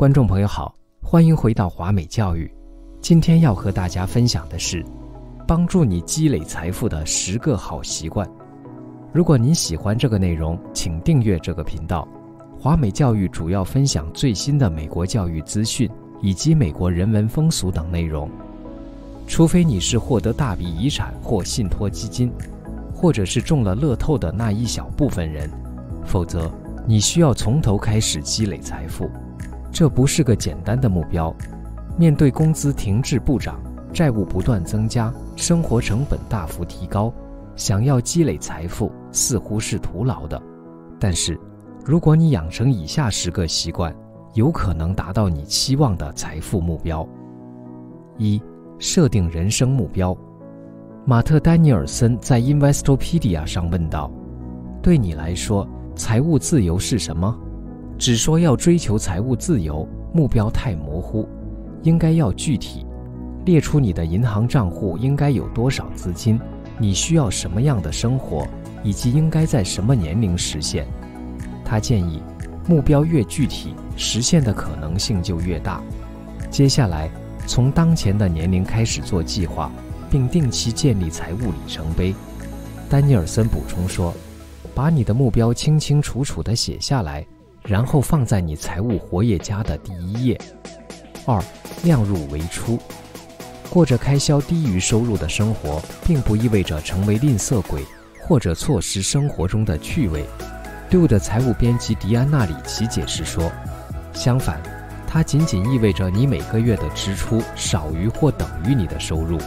观众朋友好，欢迎回到华美教育。今天要和大家分享的是，帮助你积累财富的十个好习惯。如果您喜欢这个内容，请订阅这个频道。华美教育主要分享最新的美国教育资讯以及美国人文风俗等内容。除非你是获得大笔遗产或信托基金，或者是中了乐透的那一小部分人，否则你需要从头开始积累财富。这不是个简单的目标。面对工资停滞不涨、债务不断增加、生活成本大幅提高，想要积累财富似乎是徒劳的。但是，如果你养成以下十个习惯，有可能达到你期望的财富目标。一设定人生目标，马特·丹尼尔森在 Investopedia 上问道：“对你来说，财务自由是什么？”只说要追求财务自由，目标太模糊，应该要具体，列出你的银行账户应该有多少资金，你需要什么样的生活，以及应该在什么年龄实现。他建议，目标越具体，实现的可能性就越大。接下来。从当前的年龄开始做计划，并定期建立财务里程碑。丹尼尔森补充说：“把你的目标清清楚楚地写下来，然后放在你财务活页夹的第一页。”二，量入为出。过着开销低于收入的生活，并不意味着成为吝啬鬼或者错失生活中的趣味。Do 的财务编辑迪安娜里奇解释说：“相反。”它仅仅意味着你每个月的支出少于或等于你的收入，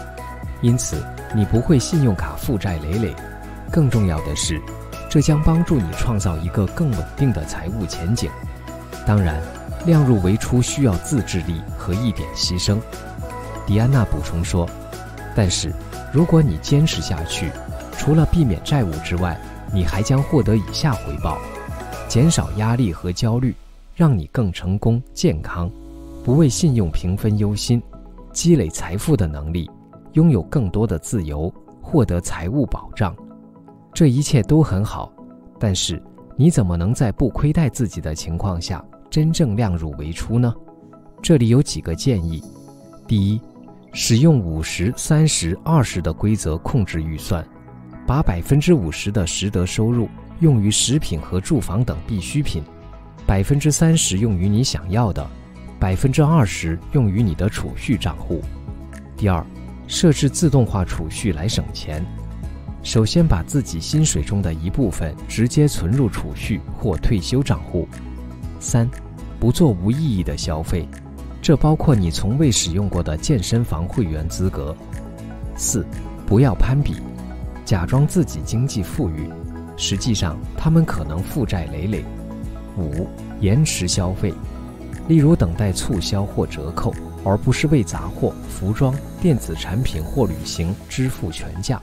因此你不会信用卡负债累累。更重要的是，这将帮助你创造一个更稳定的财务前景。当然，量入为出需要自制力和一点牺牲。迪安娜补充说：“但是，如果你坚持下去，除了避免债务之外，你还将获得以下回报：减少压力和焦虑。”让你更成功、健康，不为信用评分忧心，积累财富的能力，拥有更多的自由，获得财务保障，这一切都很好。但是，你怎么能在不亏待自己的情况下真正量入为出呢？这里有几个建议：第一，使用五十、三十、二十的规则控制预算，把百分之五十的实得收入用于食品和住房等必需品。百分之三十用于你想要的，百分之二十用于你的储蓄账户。第二，设置自动化储蓄来省钱。首先，把自己薪水中的一部分直接存入储蓄或退休账户。三，不做无意义的消费，这包括你从未使用过的健身房会员资格。四，不要攀比，假装自己经济富裕，实际上他们可能负债累累。五、延迟消费，例如等待促销或折扣，而不是为杂货、服装、电子产品或旅行支付全价。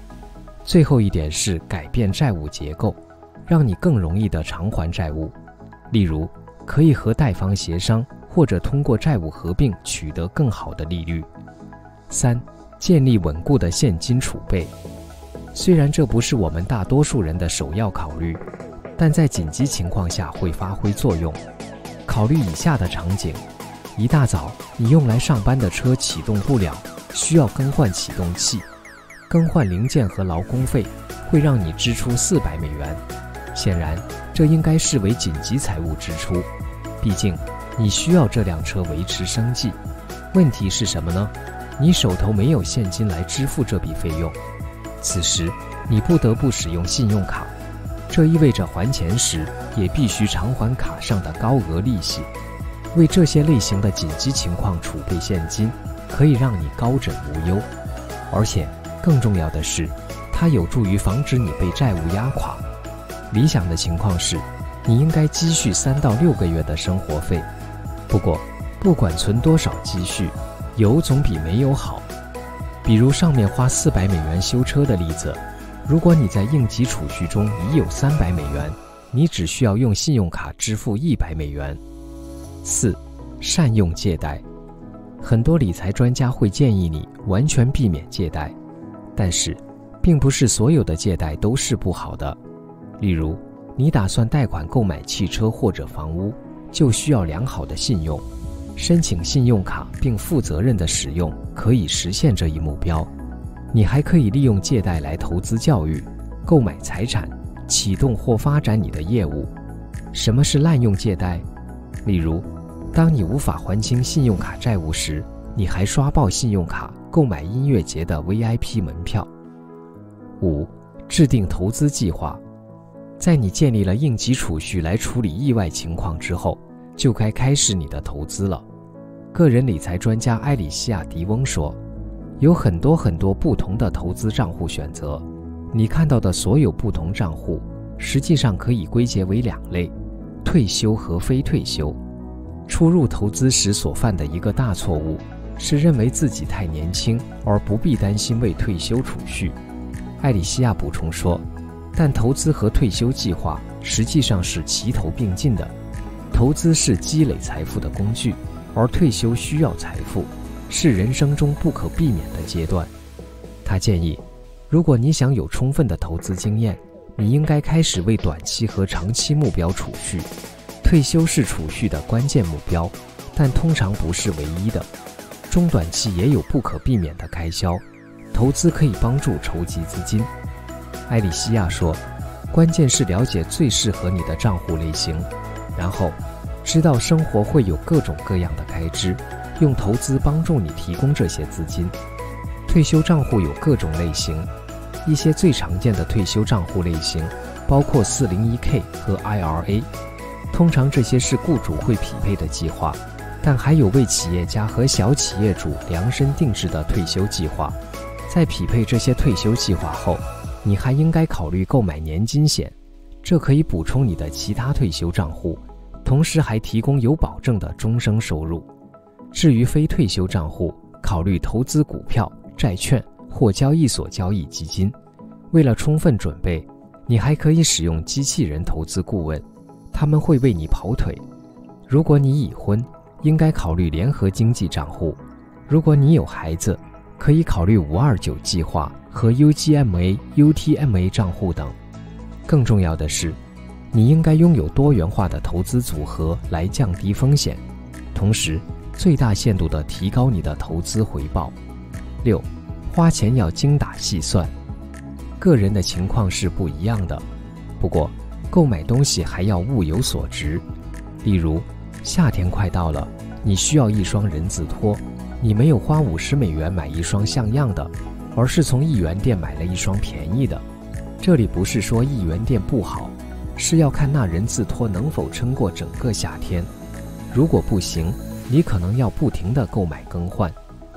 最后一点是改变债务结构，让你更容易地偿还债务。例如，可以和贷方协商，或者通过债务合并取得更好的利率。三、建立稳固的现金储备，虽然这不是我们大多数人的首要考虑。但在紧急情况下会发挥作用。考虑以下的场景：一大早，你用来上班的车启动不了，需要更换启动器，更换零件和劳工费会让你支出四百美元。显然，这应该视为紧急财务支出，毕竟你需要这辆车维持生计。问题是什么呢？你手头没有现金来支付这笔费用，此时你不得不使用信用卡。这意味着还钱时也必须偿还卡上的高额利息。为这些类型的紧急情况储备现金，可以让你高枕无忧。而且更重要的是，它有助于防止你被债务压垮。理想的情况是，你应该积蓄三到六个月的生活费。不过，不管存多少积蓄，有总比没有好。比如上面花四百美元修车的例子。如果你在应急储蓄中已有三百美元，你只需要用信用卡支付一百美元。四、善用借贷。很多理财专家会建议你完全避免借贷，但是，并不是所有的借贷都是不好的。例如，你打算贷款购买汽车或者房屋，就需要良好的信用。申请信用卡并负责任的使用，可以实现这一目标。你还可以利用借贷来投资教育、购买财产、启动或发展你的业务。什么是滥用借贷？例如，当你无法还清信用卡债务时，你还刷爆信用卡购买音乐节的 VIP 门票。五、制定投资计划。在你建立了应急储蓄来处理意外情况之后，就该开始你的投资了。个人理财专家埃里西亚·迪翁说：“有很多很多不同的投资账户选择。你看到的所有不同账户，实际上可以归结为两类：退休和非退休。初入投资时所犯的一个大错误，是认为自己太年轻而不必担心为退休储蓄。”艾里西亚补充说：“但投资和退休计划实际上是齐头并进的。投资是积累财富的工具。”而退休需要财富，是人生中不可避免的阶段。他建议，如果你想有充分的投资经验，你应该开始为短期和长期目标储蓄。退休是储蓄的关键目标，但通常不是唯一的。中短期也有不可避免的开销，投资可以帮助筹集资金。艾里西亚说：“关键是了解最适合你的账户类型，然后。”知道生活会有各种各样的开支，用投资帮助你提供这些资金。退休账户有各种类型，一些最常见的退休账户类型包括 401k 和 IRA，通常这些是雇主会匹配的计划，但还有为企业家和小企业主量身定制的退休计划。在匹配这些退休计划后，你还应该考虑购买年金险，这可以补充你的其他退休账户。同时还提供有保证的终生收入。至于非退休账户，考虑投资股票、债券或交易所交易基金。为了充分准备，你还可以使用机器人投资顾问，他们会为你跑腿。如果你已婚，应该考虑联合经济账户；如果你有孩子，可以考虑五二九计划和 UGMA、UTMA 账户等。更重要的是。你应该拥有多元化的投资组合来降低风险，同时最大限度地提高你的投资回报。六，花钱要精打细算。个人的情况是不一样的，不过购买东西还要物有所值。例如，夏天快到了，你需要一双人字拖，你没有花五十美元买一双像样的，而是从一元店买了一双便宜的。这里不是说一元店不好。是要看那人字拖能否撑过整个夏天，如果不行，你可能要不停地购买更换。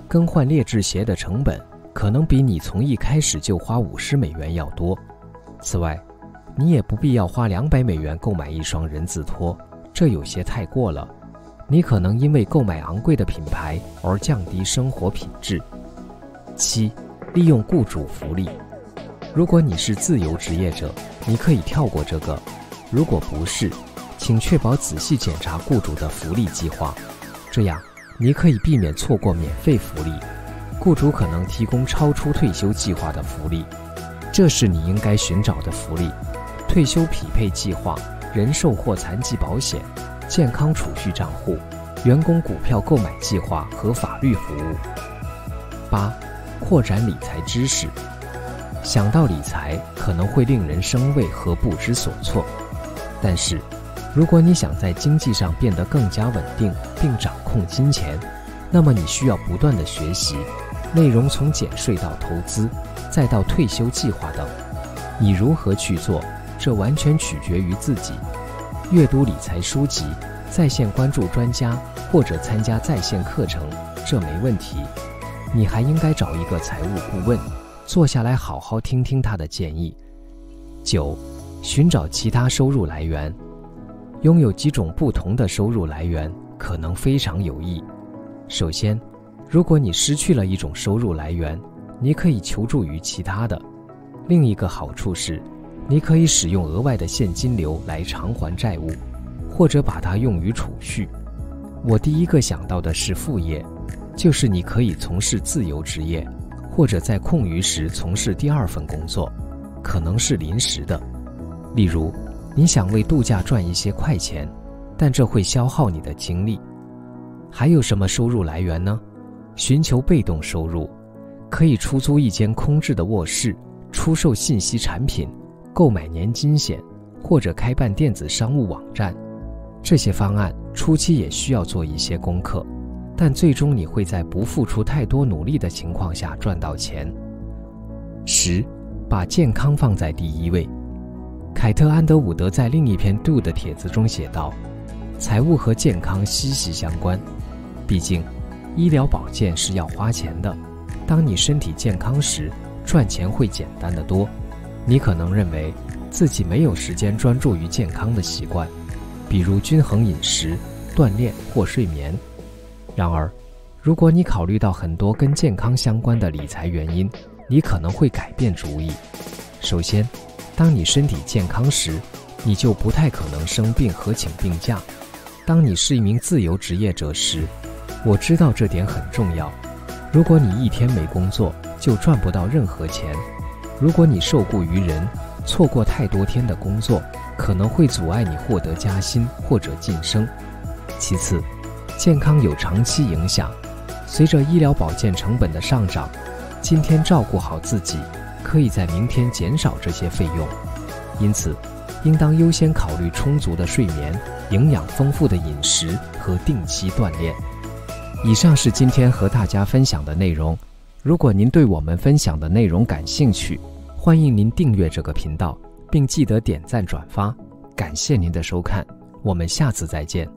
更换劣质鞋的成本可能比你从一开始就花五十美元要多。此外，你也不必要花两百美元购买一双人字拖，这有些太过了。你可能因为购买昂贵的品牌而降低生活品质。七，利用雇主福利。如果你是自由职业者，你可以跳过这个；如果不是，请确保仔细检查雇主的福利计划，这样你可以避免错过免费福利。雇主可能提供超出退休计划的福利，这是你应该寻找的福利：退休匹配计划、人寿或残疾保险、健康储蓄账户、员工股票购买计划和法律服务。八、扩展理财知识。想到理财可能会令人生畏和不知所措，但是，如果你想在经济上变得更加稳定并掌控金钱，那么你需要不断的学习，内容从减税到投资，再到退休计划等。你如何去做，这完全取决于自己。阅读理财书籍，在线关注专家或者参加在线课程，这没问题。你还应该找一个财务顾问。坐下来，好好听听他的建议。九，寻找其他收入来源，拥有几种不同的收入来源可能非常有益。首先，如果你失去了一种收入来源，你可以求助于其他的。另一个好处是，你可以使用额外的现金流来偿还债务，或者把它用于储蓄。我第一个想到的是副业，就是你可以从事自由职业。或者在空余时从事第二份工作，可能是临时的。例如，你想为度假赚一些快钱，但这会消耗你的精力。还有什么收入来源呢？寻求被动收入，可以出租一间空置的卧室，出售信息产品，购买年金险，或者开办电子商务网站。这些方案初期也需要做一些功课，但最终你会在不付出太多努力的情况下赚到钱。十，把健康放在第一位。凯特·安德伍德在另一篇《Do》的帖子中写道：“财务和健康息息相关，毕竟，医疗保健是要花钱的。当你身体健康时，赚钱会简单的多。你可能认为自己没有时间专注于健康的习惯，比如均衡饮食、锻炼或睡眠。然而，如果你考虑到很多跟健康相关的理财原因，你可能会改变主意。首先，当你身体健康时，你就不太可能生病和请病假。当你是一名自由职业者时，我知道这点很重要。如果你一天没工作，就赚不到任何钱。如果你受雇于人，错过太多天的工作，可能会阻碍你获得加薪或者晋升。其次，健康有长期影响。随着医疗保健成本的上涨，今天照顾好自己。可以在明天减少这些费用，因此，应当优先考虑充足的睡眠、营养丰富的饮食和定期锻炼。以上是今天和大家分享的内容。如果您对我们分享的内容感兴趣，欢迎您订阅这个频道，并记得点赞转发。感谢您的收看，我们下次再见。